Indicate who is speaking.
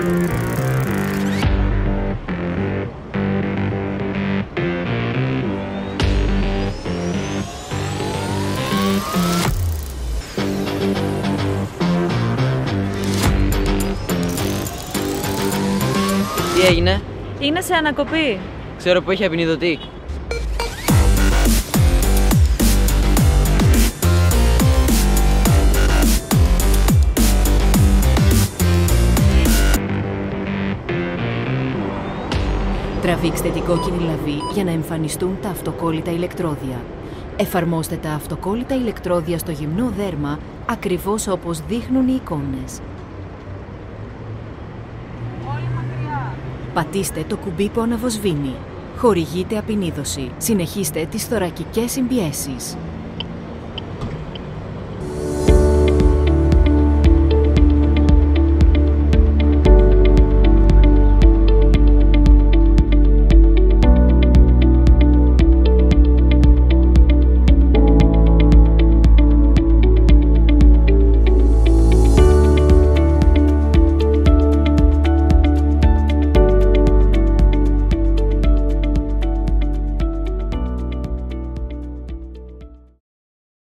Speaker 1: Τι έγινε,
Speaker 2: Είναι σε ανακοπή.
Speaker 1: ξέρω που έχει απεινιδωτή.
Speaker 3: Τραβήξτε την κόκκινη λαβή για να εμφανιστούν τα αυτοκόλλητα ηλεκτρόδια. Εφαρμόστε τα αυτοκόλλητα ηλεκτρόδια στο γυμνό δέρμα ακριβώς όπως δείχνουν οι εικόνες. Πατήστε το κουμπί που αναβοσβήνει. Χορηγείτε απεινίδωση. Συνεχίστε τις θωρακικές συμπιέσεις.